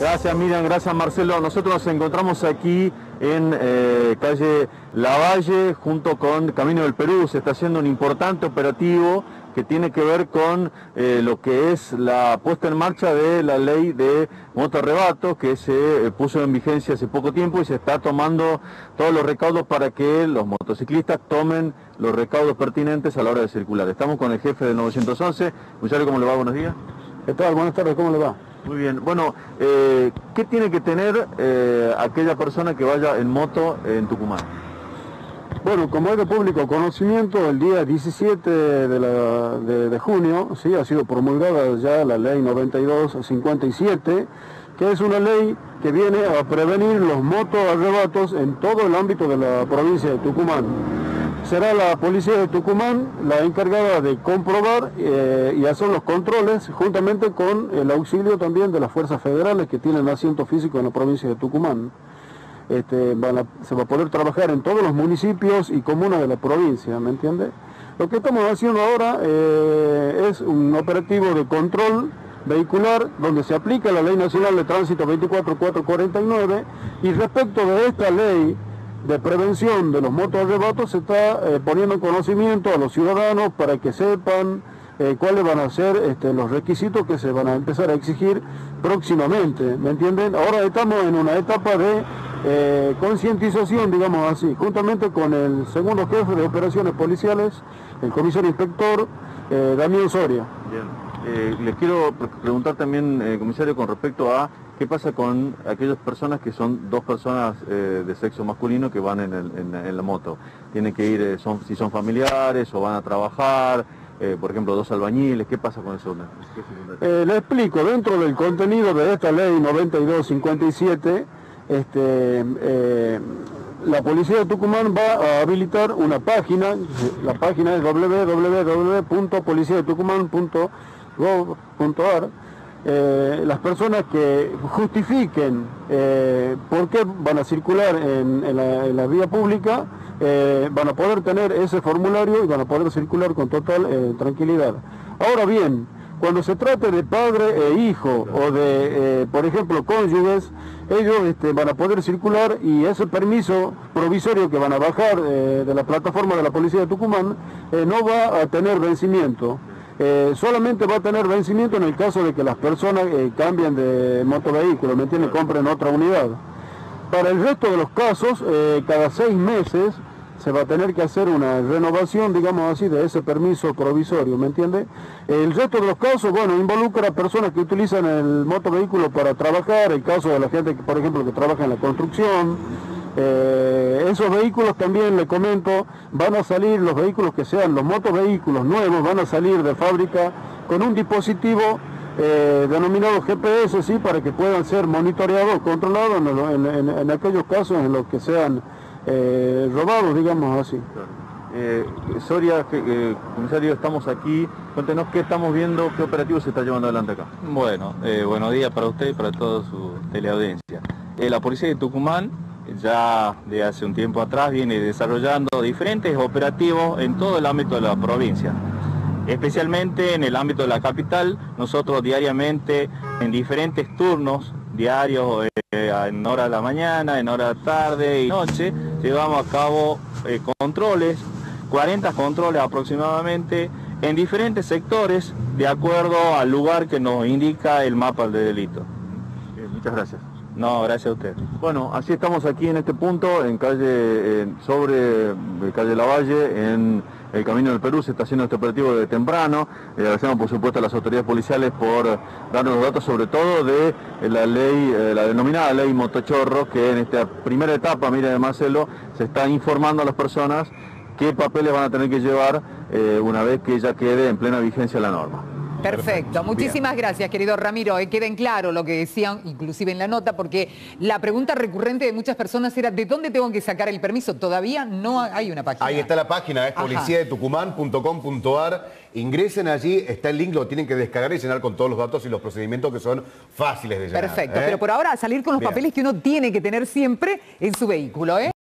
Gracias Miriam, gracias Marcelo. Nosotros nos encontramos aquí en eh, calle Lavalle junto con Camino del Perú. Se está haciendo un importante operativo que tiene que ver con eh, lo que es la puesta en marcha de la ley de motorrebato que se eh, puso en vigencia hace poco tiempo y se está tomando todos los recaudos para que los motociclistas tomen los recaudos pertinentes a la hora de circular. Estamos con el jefe del 911. Comisario, ¿cómo le va? Buenos días. ¿Qué tal? Buenas tardes, ¿cómo le va? Muy bien. Bueno, eh, ¿qué tiene que tener eh, aquella persona que vaya en moto en Tucumán? Bueno, como es de público conocimiento, el día 17 de, junio sí, ha sido promulgada ya la ley 9257, que es una ley que viene a prevenir los motos arrebatos en todo el ámbito de la provincia de Tucumán será la policía de Tucumán la encargada de comprobar eh, y hacer los controles juntamente con el auxilio también de las fuerzas federales que tienen asiento físico en la provincia de Tucumán. Este, se va a poder trabajar en todos los municipios y comunas de la provincia, ¿me entiende? Lo que estamos haciendo ahora eh, es un operativo de control vehicular donde se aplica la Ley Nacional de Tránsito 24449 y respecto de esta ley de prevención de los motorrebatos se está eh, poniendo en conocimiento a los ciudadanos para que sepan eh, cuáles van a ser este, los requisitos que se van a empezar a exigir próximamente, ¿me entienden? Ahora estamos en una etapa de eh, concientización, digamos así, juntamente con el segundo jefe de operaciones policiales, el comisario inspector Daniel Soria. Bien. Les quiero preguntar también, comisario, con respecto a ¿Qué pasa con aquellas personas que son dos personas eh, de sexo masculino que van en, la moto? Tienen que ir, eh, si son familiares o van a trabajar, eh, por ejemplo, dos albañiles, ¿qué pasa con eso? le explico, dentro del contenido de esta ley 9257, este, la policía de Tucumán va a habilitar una página, la página es www.policiadetucumán.gov.ar, eh, las personas que justifiquen eh, por qué van a circular en, la, vía pública eh, van a poder tener ese formulario y van a poder circular con total tranquilidad. Ahora bien, cuando se trate de padre e hijo o de, por ejemplo, cónyuges, ellos este, van a poder circular y ese permiso provisorio que van a bajar de la plataforma de la Policía de Tucumán no va a tener vencimiento. Eh, solamente va a tener vencimiento en el caso de que las personas eh, cambien de motovehículo, ¿me entiende? Compren otra unidad. Para el resto de los casos, eh, cada seis meses se va a tener que hacer una renovación, digamos así, de ese permiso provisorio, ¿me entiende? El resto de los casos, bueno, involucra a personas que utilizan el motovehículo para trabajar, el caso de la gente, por ejemplo, que trabaja en la construcción, eh, esos vehículos también, le comento, van a salir, los vehículos que sean los motovehículos nuevos, van a salir de fábrica con un dispositivo eh, denominado GPS, ¿sí? para que puedan ser monitoreados, controlados en, aquellos casos en los que sean eh, robados, digamos así. Soria, comisario, estamos aquí. Cuéntenos qué estamos viendo, qué operativo se está llevando adelante acá. Bueno, buenos días para usted y para toda su teleaudiencia. la policía de Tucumán ya de hace un tiempo atrás viene desarrollando diferentes operativos en todo el ámbito de la provincia. Especialmente en el ámbito de la capital, nosotros diariamente en diferentes turnos diarios, eh, en hora de la mañana, en hora de tarde y noche, llevamos a cabo eh, controles, 40 controles aproximadamente, en diferentes sectores, de acuerdo al lugar que nos indica el mapa de delito. muchas gracias. No, gracias a usted. Bueno, así estamos aquí en este punto, en calle, sobre eh, calle Lavalle, en el Camino del Perú, se está haciendo este operativo de temprano. Eh, agradecemos por supuesto a las autoridades policiales por darnos los datos sobre todo de eh, la ley, la denominada ley Motochorro, que en esta primera etapa, mire Marcelo, se está informando a las personas qué papeles van a tener que llevar una vez que ya quede en plena vigencia la norma. Perfecto. Muchísimas gracias, querido Ramiro. Eh, queden claro lo que decían, inclusive en la nota, porque la pregunta recurrente de muchas personas era ¿de dónde tengo que sacar el permiso? Todavía no hay una página. Ahí está la página, es policiadetucumán.com.ar. Ingresen allí, está el link, lo tienen que descargar y llenar con todos los datos y los procedimientos que son fáciles de llenar. Perfecto, ¿eh? pero por ahora a salir con los papeles que uno tiene que tener siempre en su vehículo. ¿eh?